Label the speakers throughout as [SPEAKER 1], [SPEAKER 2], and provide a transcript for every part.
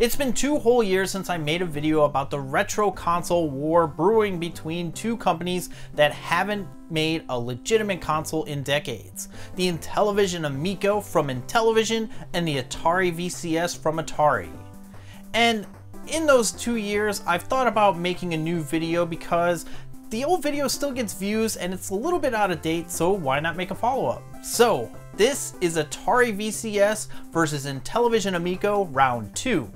[SPEAKER 1] It's been two whole years since I made a video about the retro console war brewing between two companies that haven't made a legitimate console in decades. The Intellivision Amico from Intellivision and the Atari VCS from Atari. And in those two years, I've thought about making a new video because the old video still gets views and it's a little bit out of date, so why not make a follow-up? So, this is Atari VCS versus Intellivision Amico Round 2.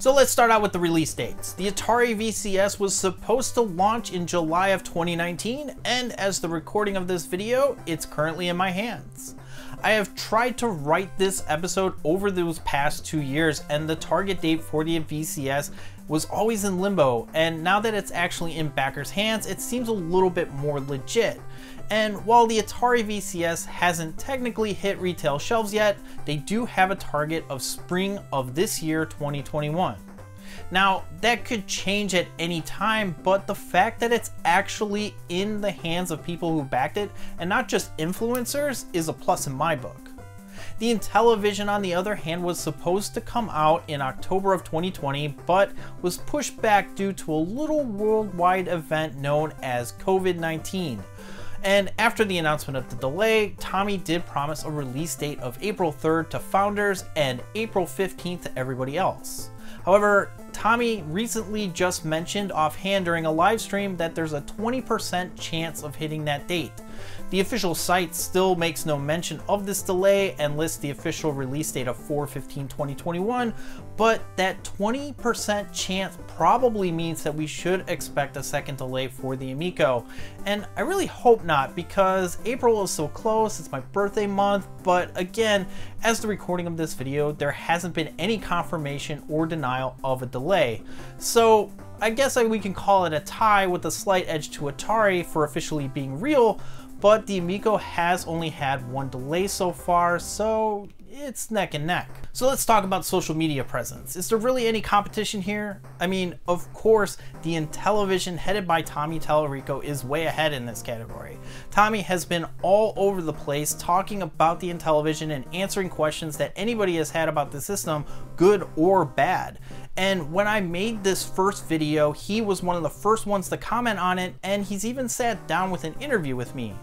[SPEAKER 1] So let's start out with the release dates. The Atari VCS was supposed to launch in July of 2019, and as the recording of this video, it's currently in my hands. I have tried to write this episode over those past two years, and the target date for the VCS was always in limbo, and now that it's actually in backers' hands, it seems a little bit more legit. And while the Atari VCS hasn't technically hit retail shelves yet, they do have a target of spring of this year, 2021. Now, that could change at any time, but the fact that it's actually in the hands of people who backed it, and not just influencers, is a plus in my book. The Intellivision, on the other hand, was supposed to come out in October of 2020, but was pushed back due to a little worldwide event known as COVID-19, and after the announcement of the delay, Tommy did promise a release date of April 3rd to founders and April 15th to everybody else. However, Tommy recently just mentioned offhand during a live stream that there's a 20% chance of hitting that date. The official site still makes no mention of this delay and lists the official release date of 4-15-2021, but that 20% chance probably means that we should expect a second delay for the Amico. And I really hope not because April is so close, it's my birthday month, but again, as the recording of this video, there hasn't been any confirmation or denial of a delay. So I guess we can call it a tie with a slight edge to Atari for officially being real, but the Amico has only had one delay so far, so it's neck and neck. So let's talk about social media presence. Is there really any competition here? I mean, of course, the Intellivision headed by Tommy Tallarico is way ahead in this category. Tommy has been all over the place talking about the Intellivision and answering questions that anybody has had about the system, good or bad. And when I made this first video, he was one of the first ones to comment on it, and he's even sat down with an interview with me.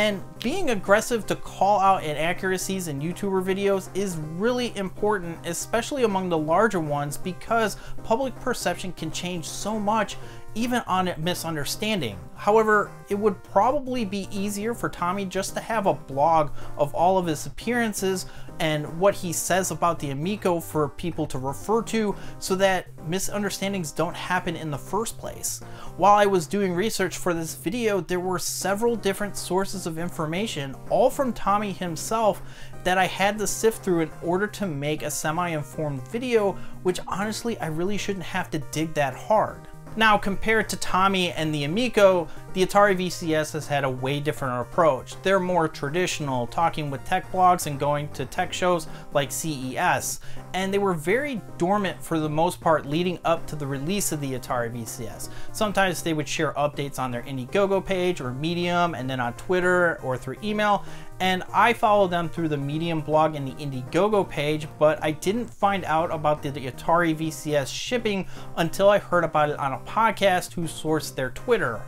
[SPEAKER 1] And being aggressive to call out inaccuracies in YouTuber videos is really important, especially among the larger ones, because public perception can change so much even on a misunderstanding. However, it would probably be easier for Tommy just to have a blog of all of his appearances and what he says about the Amico for people to refer to so that misunderstandings don't happen in the first place. While I was doing research for this video, there were several different sources of information, all from Tommy himself, that I had to sift through in order to make a semi-informed video, which honestly I really shouldn't have to dig that hard. Now, compared to Tommy and the Amico, the Atari VCS has had a way different approach. They're more traditional, talking with tech blogs and going to tech shows like CES, and they were very dormant for the most part leading up to the release of the Atari VCS. Sometimes they would share updates on their Indiegogo page or Medium, and then on Twitter or through email, and I follow them through the Medium blog and the Indiegogo page, but I didn't find out about the, the Atari VCS shipping until I heard about it on a podcast who sourced their Twitter.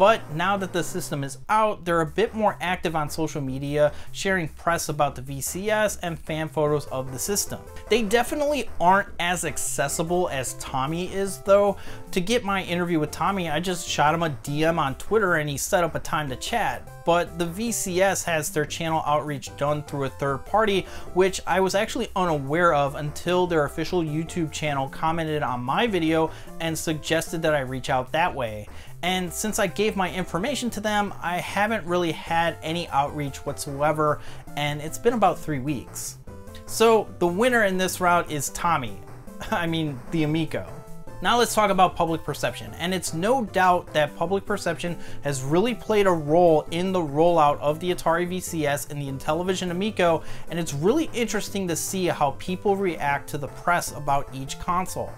[SPEAKER 1] But now that the system is out, they're a bit more active on social media, sharing press about the VCS and fan photos of the system. They definitely aren't as accessible as Tommy is though. To get my interview with Tommy, I just shot him a DM on Twitter and he set up a time to chat but the VCS has their channel outreach done through a third party, which I was actually unaware of until their official YouTube channel commented on my video and suggested that I reach out that way. And since I gave my information to them, I haven't really had any outreach whatsoever, and it's been about three weeks. So the winner in this route is Tommy. I mean, the Amico. Now let's talk about public perception. And it's no doubt that public perception has really played a role in the rollout of the Atari VCS and the Intellivision Amico, and it's really interesting to see how people react to the press about each console.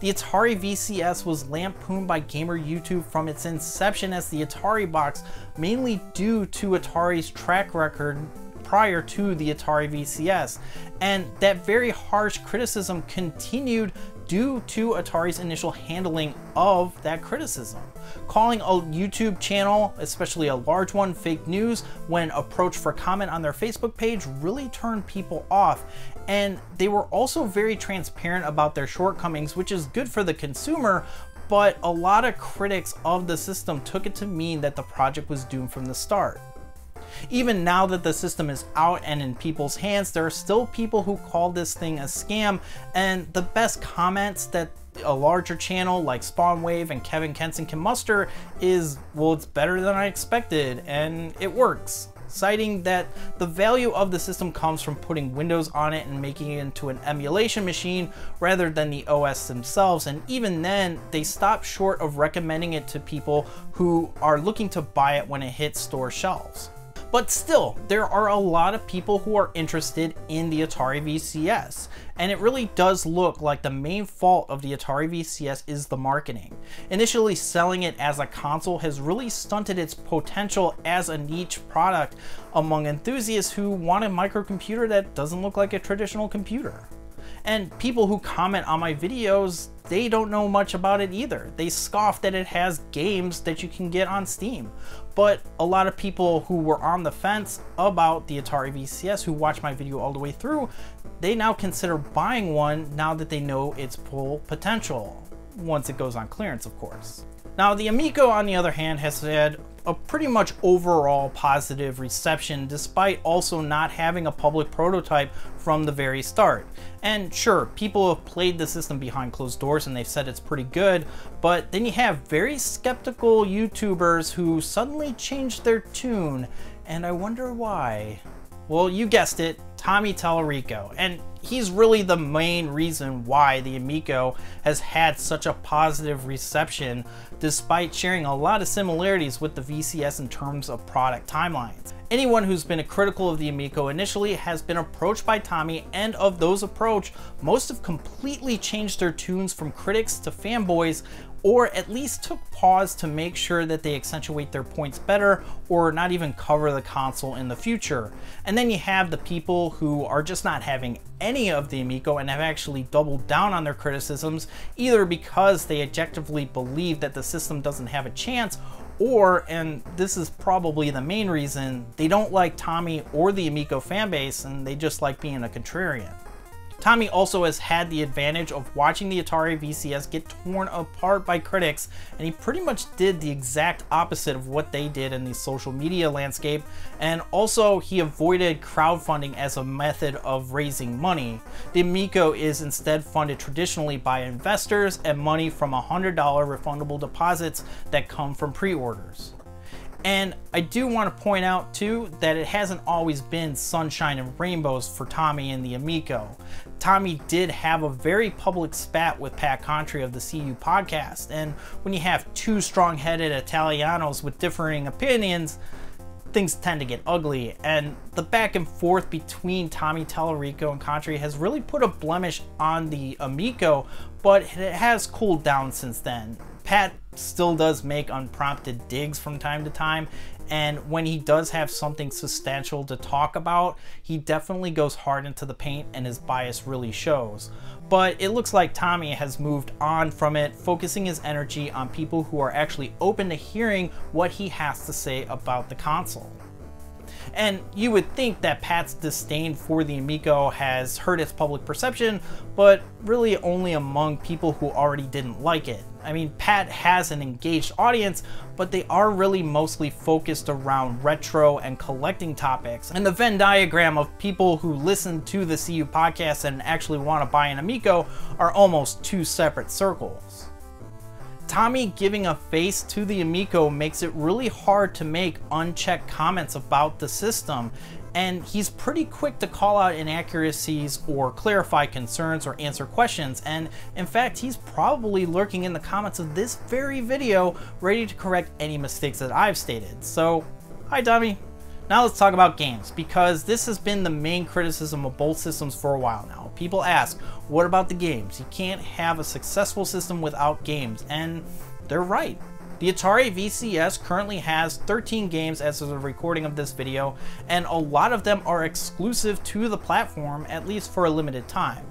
[SPEAKER 1] The Atari VCS was lampooned by gamer YouTube from its inception as the Atari box, mainly due to Atari's track record prior to the Atari VCS, and that very harsh criticism continued due to Atari's initial handling of that criticism. Calling a YouTube channel, especially a large one, fake news when approached for comment on their Facebook page really turned people off. And they were also very transparent about their shortcomings, which is good for the consumer, but a lot of critics of the system took it to mean that the project was doomed from the start. Even now that the system is out and in people's hands, there are still people who call this thing a scam, and the best comments that a larger channel like Spawnwave and Kevin Kenson can muster is, well, it's better than I expected, and it works citing that the value of the system comes from putting Windows on it and making it into an emulation machine rather than the OS themselves. And even then, they stop short of recommending it to people who are looking to buy it when it hits store shelves. But still, there are a lot of people who are interested in the Atari VCS, and it really does look like the main fault of the Atari VCS is the marketing. Initially selling it as a console has really stunted its potential as a niche product among enthusiasts who want a microcomputer that doesn't look like a traditional computer. And people who comment on my videos, they don't know much about it either. They scoff that it has games that you can get on Steam. But a lot of people who were on the fence about the Atari VCS who watched my video all the way through, they now consider buying one now that they know its full potential. Once it goes on clearance, of course. Now, the Amico, on the other hand, has had a pretty much overall positive reception despite also not having a public prototype from the very start. And sure, people have played the system behind closed doors and they've said it's pretty good, but then you have very skeptical YouTubers who suddenly changed their tune, and I wonder why. Well, you guessed it, Tommy Tallarico. And he's really the main reason why the Amico has had such a positive reception despite sharing a lot of similarities with the VCS in terms of product timelines. Anyone who's been a critical of the Amico initially has been approached by Tommy, and of those approached, most have completely changed their tunes from critics to fanboys or at least took pause to make sure that they accentuate their points better or not even cover the console in the future. And then you have the people who are just not having any of the Amico and have actually doubled down on their criticisms either because they objectively believe that the system doesn't have a chance or, and this is probably the main reason, they don't like Tommy or the Amico fanbase and they just like being a contrarian. Tommy also has had the advantage of watching the Atari VCS get torn apart by critics, and he pretty much did the exact opposite of what they did in the social media landscape, and also he avoided crowdfunding as a method of raising money. The Amico is instead funded traditionally by investors and money from $100 refundable deposits that come from pre-orders. And I do want to point out too that it hasn't always been sunshine and rainbows for Tommy and the Amico. Tommy did have a very public spat with Pat Contri of the CU podcast, and when you have two strong-headed Italianos with differing opinions, things tend to get ugly, and the back and forth between Tommy Tallarico and Contri has really put a blemish on the Amico, but it has cooled down since then. Pat still does make unprompted digs from time to time, and when he does have something substantial to talk about, he definitely goes hard into the paint and his bias really shows. But it looks like Tommy has moved on from it, focusing his energy on people who are actually open to hearing what he has to say about the console. And you would think that Pat's disdain for the Amico has hurt its public perception, but really only among people who already didn't like it. I mean, Pat has an engaged audience, but they are really mostly focused around retro and collecting topics. And the Venn diagram of people who listen to the CU podcast and actually want to buy an Amico are almost two separate circles. Tommy giving a face to the Amico makes it really hard to make unchecked comments about the system, and he's pretty quick to call out inaccuracies or clarify concerns or answer questions, and in fact, he's probably lurking in the comments of this very video, ready to correct any mistakes that I've stated. So, hi Tommy, now let's talk about games, because this has been the main criticism of both systems for a while now. People ask, what about the games? You can't have a successful system without games, and they're right. The Atari VCS currently has 13 games as of the recording of this video, and a lot of them are exclusive to the platform, at least for a limited time.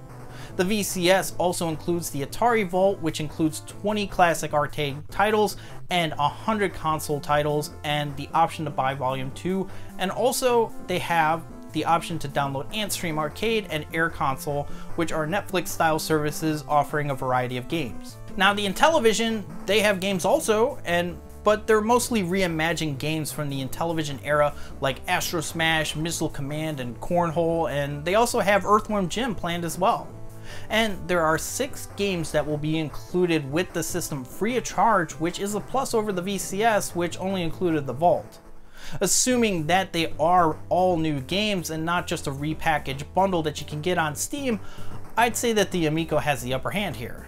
[SPEAKER 1] The VCS also includes the Atari Vault, which includes 20 classic arcade titles and 100 console titles, and the option to buy Volume 2. And also, they have the option to download Antstream Arcade and Air Console, which are Netflix style services offering a variety of games. Now the Intellivision, they have games also, and but they're mostly reimagined games from the Intellivision era like Astro Smash, Missile Command, and Cornhole, and they also have Earthworm Jim planned as well. And there are six games that will be included with the system free of charge, which is a plus over the VCS, which only included the Vault. Assuming that they are all new games and not just a repackaged bundle that you can get on Steam, I'd say that the Amico has the upper hand here.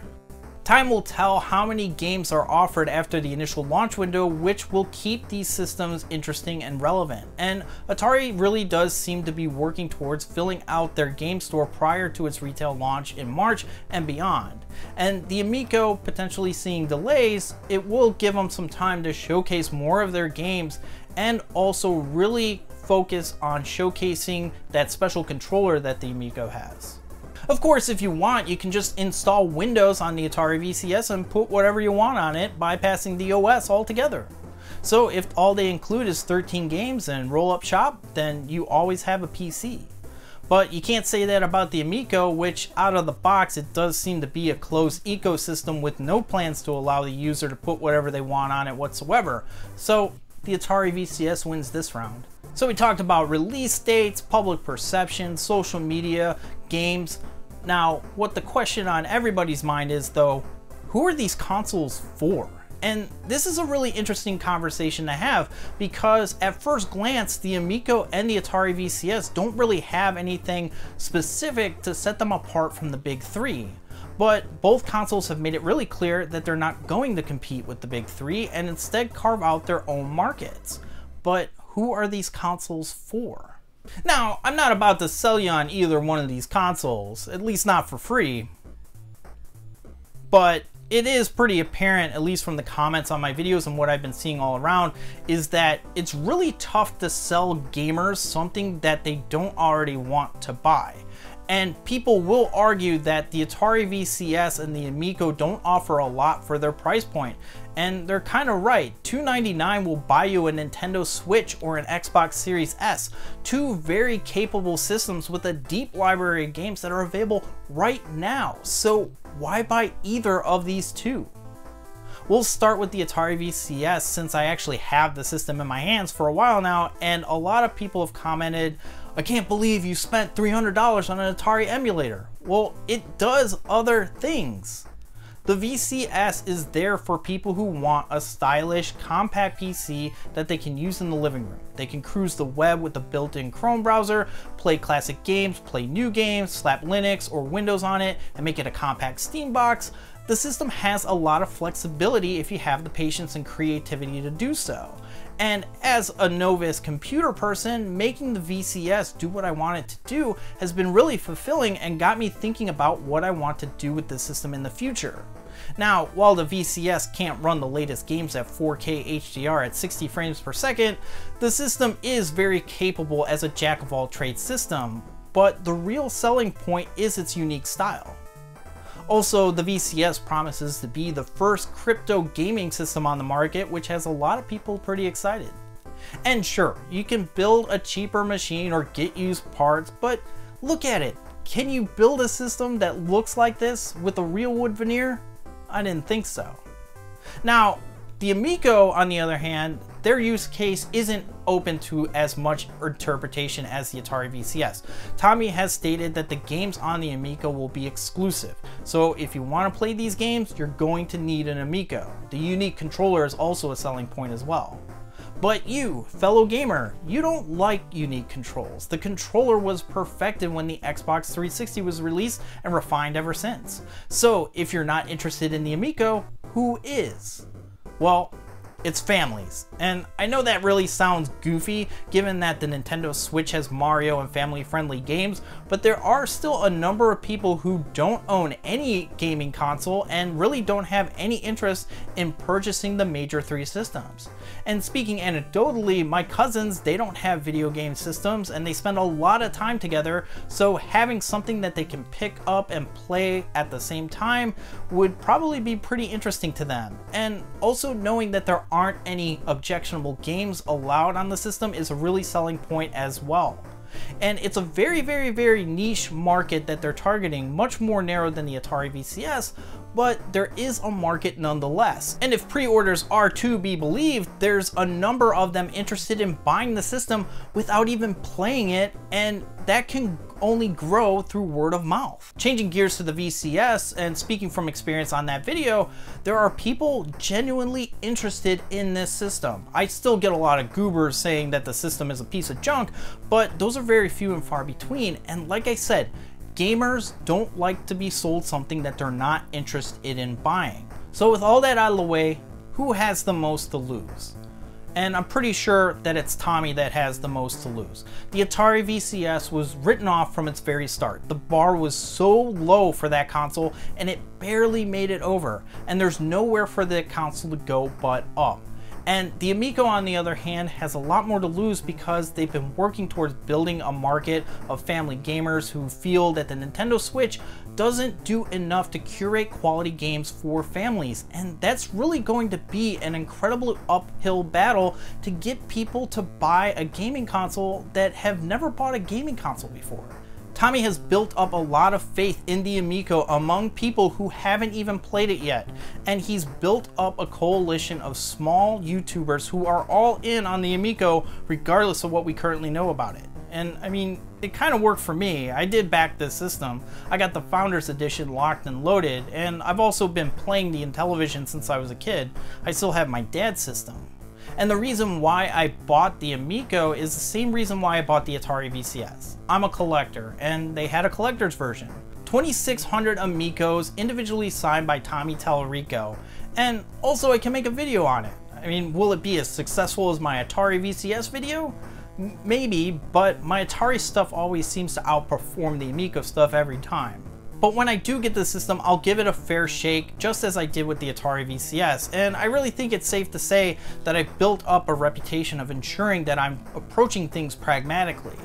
[SPEAKER 1] Time will tell how many games are offered after the initial launch window, which will keep these systems interesting and relevant. And Atari really does seem to be working towards filling out their game store prior to its retail launch in March and beyond. And the Amico potentially seeing delays, it will give them some time to showcase more of their games and also really focus on showcasing that special controller that the Amico has. Of course, if you want, you can just install Windows on the Atari VCS and put whatever you want on it, bypassing the OS altogether. So if all they include is 13 games and roll up shop, then you always have a PC. But you can't say that about the Amico, which out of the box, it does seem to be a closed ecosystem with no plans to allow the user to put whatever they want on it whatsoever. So the Atari VCS wins this round. So we talked about release dates, public perception, social media, games, now, what the question on everybody's mind is though, who are these consoles for? And this is a really interesting conversation to have because at first glance, the Amico and the Atari VCS don't really have anything specific to set them apart from the big three. But both consoles have made it really clear that they're not going to compete with the big three and instead carve out their own markets. But who are these consoles for? Now, I'm not about to sell you on either one of these consoles, at least not for free. But it is pretty apparent, at least from the comments on my videos and what I've been seeing all around, is that it's really tough to sell gamers something that they don't already want to buy. And people will argue that the Atari VCS and the Amico don't offer a lot for their price point. And they're kind of right. 299 will buy you a Nintendo Switch or an Xbox Series S. Two very capable systems with a deep library of games that are available right now. So why buy either of these two? We'll start with the Atari VCS since I actually have the system in my hands for a while now and a lot of people have commented I can't believe you spent $300 on an Atari emulator. Well, it does other things. The VCS is there for people who want a stylish, compact PC that they can use in the living room. They can cruise the web with a built-in Chrome browser, play classic games, play new games, slap Linux or Windows on it, and make it a compact Steam box. The system has a lot of flexibility if you have the patience and creativity to do so. And as a novice computer person, making the VCS do what I want it to do has been really fulfilling and got me thinking about what I want to do with the system in the future. Now, while the VCS can't run the latest games at 4K HDR at 60 frames per second, the system is very capable as a jack of all trades system, but the real selling point is its unique style. Also, the VCS promises to be the first crypto gaming system on the market, which has a lot of people pretty excited. And sure, you can build a cheaper machine or get used parts, but look at it. Can you build a system that looks like this with a real wood veneer? I didn't think so. Now, the Amico, on the other hand, their use case isn't open to as much interpretation as the Atari VCS. Tommy has stated that the games on the Amico will be exclusive, so if you want to play these games, you're going to need an Amico. The unique controller is also a selling point as well. But you, fellow gamer, you don't like unique controls. The controller was perfected when the Xbox 360 was released and refined ever since. So if you're not interested in the Amico, who is? Well, it's families. And I know that really sounds goofy given that the Nintendo Switch has Mario and family friendly games, but there are still a number of people who don't own any gaming console and really don't have any interest in purchasing the major three systems. And speaking anecdotally, my cousins, they don't have video game systems and they spend a lot of time together, so having something that they can pick up and play at the same time would probably be pretty interesting to them. And also knowing that there aren't any objectionable games allowed on the system is a really selling point as well. And it's a very, very, very niche market that they're targeting, much more narrow than the Atari VCS, but there is a market nonetheless. And if pre-orders are to be believed, there's a number of them interested in buying the system without even playing it, and that can only grow through word of mouth. Changing gears to the VCS and speaking from experience on that video, there are people genuinely interested in this system. I still get a lot of goobers saying that the system is a piece of junk, but those are very few and far between. And like I said, gamers don't like to be sold something that they're not interested in buying. So with all that out of the way, who has the most to lose? And I'm pretty sure that it's Tommy that has the most to lose. The Atari VCS was written off from its very start. The bar was so low for that console and it barely made it over, and there's nowhere for the console to go but up. And the Amico, on the other hand, has a lot more to lose because they've been working towards building a market of family gamers who feel that the Nintendo Switch doesn't do enough to curate quality games for families. And that's really going to be an incredible uphill battle to get people to buy a gaming console that have never bought a gaming console before. Tommy has built up a lot of faith in the Amico among people who haven't even played it yet, and he's built up a coalition of small YouTubers who are all in on the Amico regardless of what we currently know about it. And I mean, it kind of worked for me. I did back this system. I got the Founders Edition locked and loaded, and I've also been playing the Intellivision since I was a kid. I still have my dad's system. And the reason why I bought the Amico is the same reason why I bought the Atari VCS. I'm a collector, and they had a collector's version. 2600 Amicos individually signed by Tommy Tallarico, and also I can make a video on it. I mean, will it be as successful as my Atari VCS video? Maybe, but my Atari stuff always seems to outperform the Amico stuff every time. But when I do get the system, I'll give it a fair shake, just as I did with the Atari VCS, and I really think it's safe to say that I've built up a reputation of ensuring that I'm approaching things pragmatically.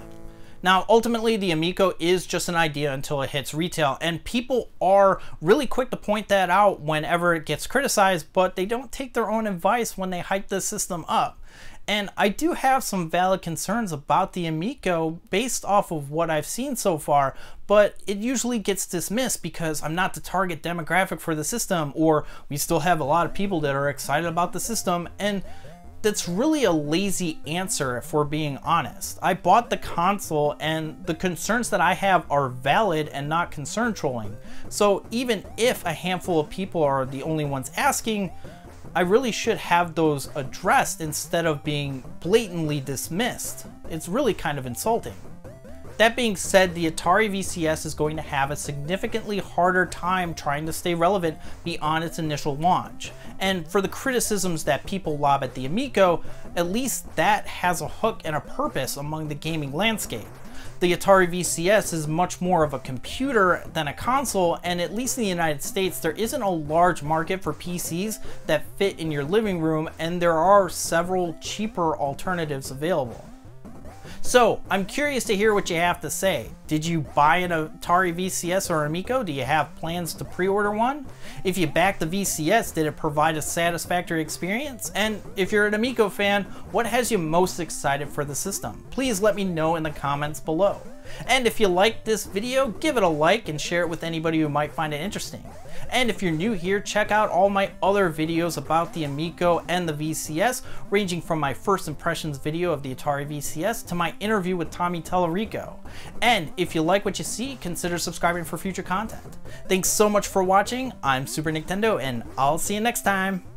[SPEAKER 1] Now, ultimately, the Amico is just an idea until it hits retail, and people are really quick to point that out whenever it gets criticized, but they don't take their own advice when they hype the system up. And I do have some valid concerns about the Amico based off of what I've seen so far, but it usually gets dismissed because I'm not the target demographic for the system, or we still have a lot of people that are excited about the system, and that's really a lazy answer if we're being honest. I bought the console and the concerns that I have are valid and not concern trolling. So even if a handful of people are the only ones asking, I really should have those addressed instead of being blatantly dismissed. It's really kind of insulting. That being said, the Atari VCS is going to have a significantly harder time trying to stay relevant beyond its initial launch. And for the criticisms that people lob at the Amico, at least that has a hook and a purpose among the gaming landscape. The Atari VCS is much more of a computer than a console, and at least in the United States, there isn't a large market for PCs that fit in your living room, and there are several cheaper alternatives available. So, I'm curious to hear what you have to say. Did you buy an Atari VCS or Amico? Do you have plans to pre-order one? If you backed the VCS, did it provide a satisfactory experience? And if you're an Amico fan, what has you most excited for the system? Please let me know in the comments below. And if you liked this video, give it a like and share it with anybody who might find it interesting. And if you're new here, check out all my other videos about the Amico and the VCS, ranging from my first impressions video of the Atari VCS to my interview with Tommy Tallarico. And if you like what you see, consider subscribing for future content. Thanks so much for watching, I'm Super Nicktendo, and I'll see you next time.